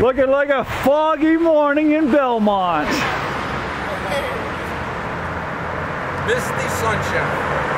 Looking like a foggy morning in Belmont. Misty sunshine.